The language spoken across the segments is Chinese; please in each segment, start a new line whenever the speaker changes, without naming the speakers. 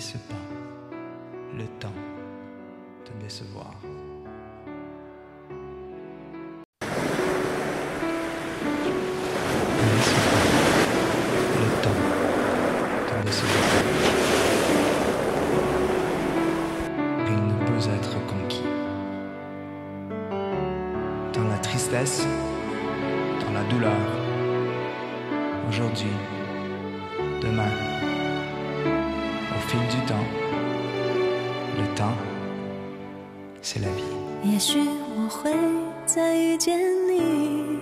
Ne laisse pas le temps de décevoir. Il ne peut être conquis. Dans la tristesse, dans la douleur, aujourd'hui, demain. C'est la vie.
也许我会再遇见你，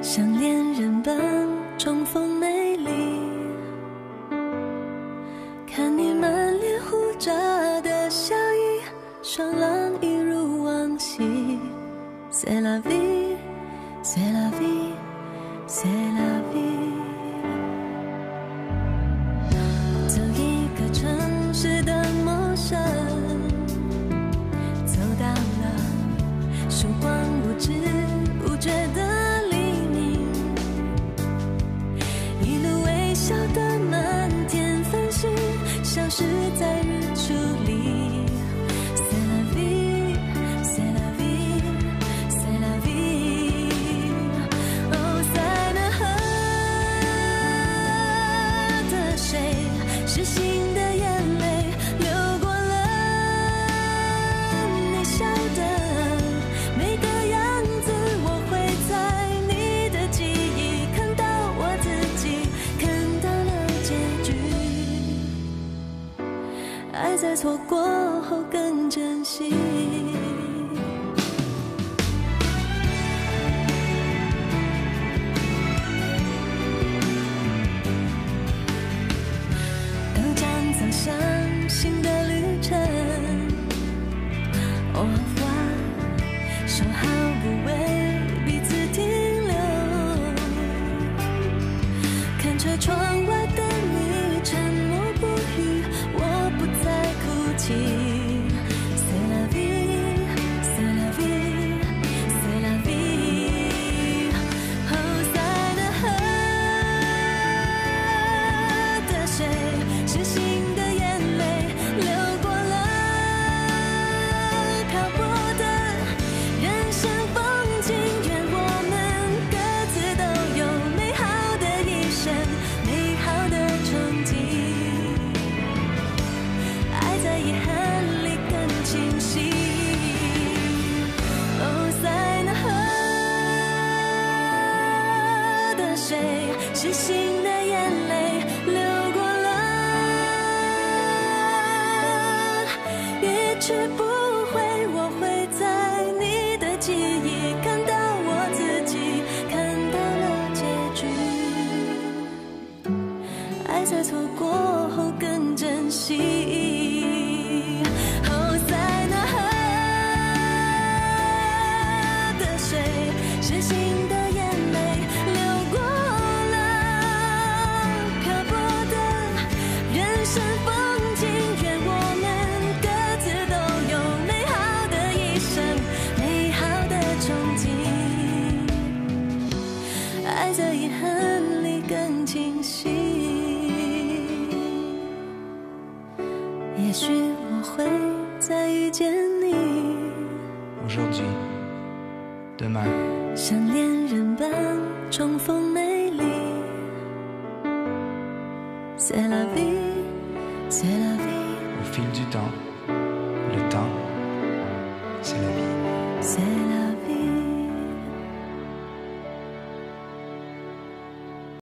像恋人般重逢美丽。看你满脸胡渣的笑意，爽朗一如往昔。C'est la vie, 实在在错过后更珍惜。都将走向新的旅程。说好不为彼此停留。看着窗外水是心的眼泪，流过了，一去不憬。爱在遗憾里更清晰。也许我会再遇见你
，Aujourd'hui, demain,
像恋人般重逢美丽。C'est la vie, c'est la vie,
au fil du temps, le temps, c'est la vie.
c'est